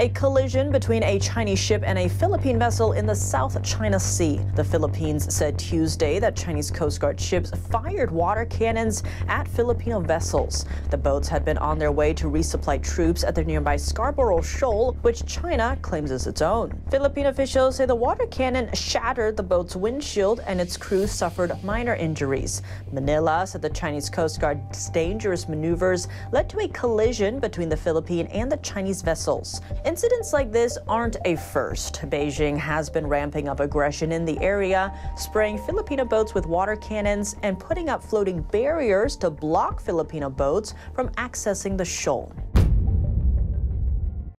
A collision between a Chinese ship and a Philippine vessel in the South China Sea. The Philippines said Tuesday that Chinese Coast Guard ships fired water cannons at Filipino vessels. The boats had been on their way to resupply troops at the nearby Scarborough Shoal, which China claims is its own. Philippine officials say the water cannon shattered the boat's windshield and its crew suffered minor injuries. Manila said the Chinese Coast Guard's dangerous maneuvers led to a collision between the Philippine and the Chinese vessels. Incidents like this aren't a first. Beijing has been ramping up aggression in the area, spraying Filipino boats with water cannons and putting up floating barriers to block Filipino boats from accessing the shoal.